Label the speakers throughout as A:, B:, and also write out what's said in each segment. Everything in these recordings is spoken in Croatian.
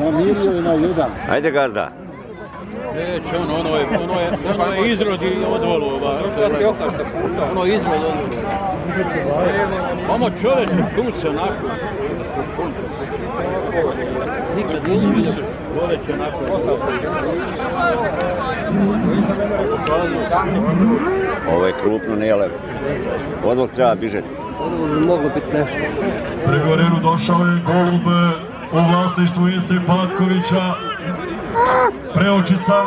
A: namirio i na jedan.
B: Ajde gazda.
C: Neće, ono, ono je, ono je, ono je izrodi od volova. Ono je izrod od volova. Mamo čoveče, tu se onako. Nikad nisu više voleće onako.
B: Ovo je krupno, nije levo. Odvog treba bižeti.
C: Moglo biti nešto.
D: Pri Gorenu došao je golub u vlasništvu Ise Patkovića. Preočica.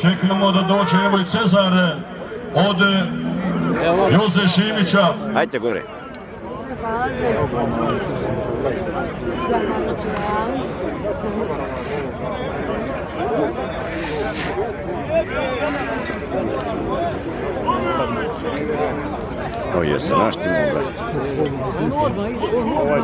D: Čekamo da dođe evo i Cezar od Joze Šimića.
B: Ajde gore. O, jesi naštimo, brate.
C: Ovaj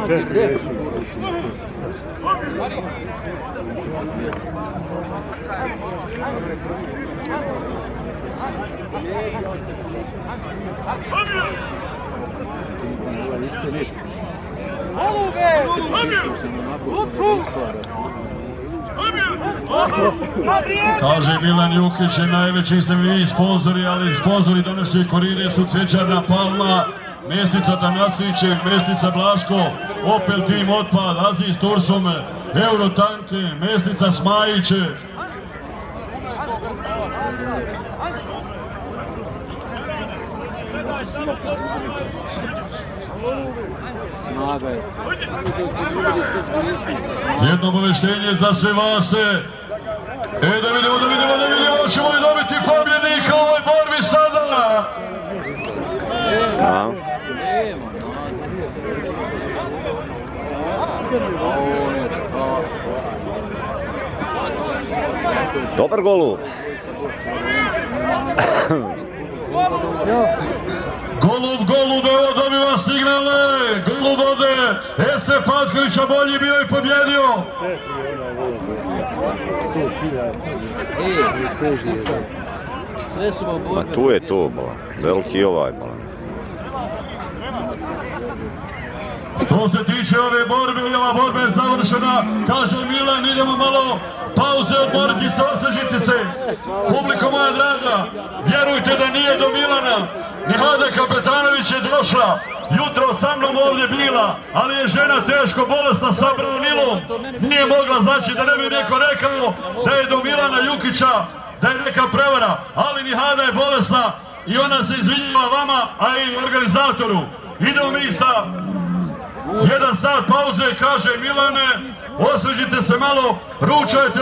D: Kaže Milan Jukić je najveći mi sponzori, ali sponzori današnje koride su Cvećarna Palma, Mestica Tanasiće, Mestica Blaško, Opel Team Otpad, Aziz Tursom, Eurotanke, Mestica
C: je.
D: Jedno obaveštenje za sve vas. E da vidimo, da vidimo, da vidimo, hoćemo li dobiti pobjednika u ovoj borbi sada?
B: A?
C: Nema,
B: Dobar golu.
D: Golub, golub, evo dobiva signale. Golub od Ese Patkovića bolji bio i pobjedio.
B: Ma tu je to, bolan. Veliki ovaj, bolan.
D: Što se tiče ove borbe, i ova borba je završena, kaže Milan, idemo malo pauze, odmoriti se, osvežiti se. Publiko moja draga, vjerujte da nije do Milana, ni Hada Kapetanović je došla, jutro sa mnom ovdje bila, ali je žena teško bolesna sa Braunilom, nije mogla znači da ne bi neko rekao da je do Milana Jukića, da je neka prevara, ali ni Hada je bolesna i ona se izvinjava vama, a i organizatoru. Idemo mi sa sat pauze, kaže Milane, osvežite se malo, ručajte